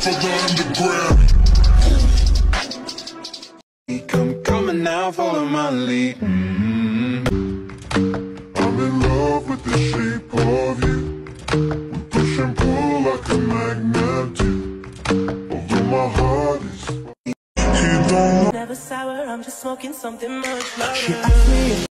for the underground. Come coming now, follow my lead. Mm-hmm. I'm in love with the shape of you. We push and pull like a magnet do. Although my heart is. Don't Never sour, I'm just smoking something much louder.